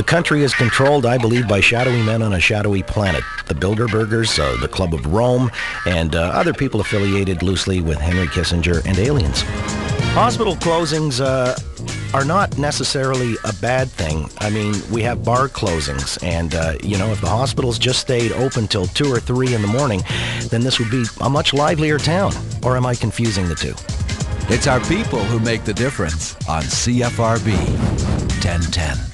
The country is controlled, I believe, by shadowy men on a shadowy planet. The Bilderbergers, uh, the Club of Rome, and uh, other people affiliated loosely with Henry Kissinger and aliens. Hospital closings uh, are not necessarily a bad thing. I mean, we have bar closings, and uh, you know, if the hospitals just stayed open till two or three in the morning, then this would be a much livelier town. Or am I confusing the two? It's our people who make the difference on CFRB 1010.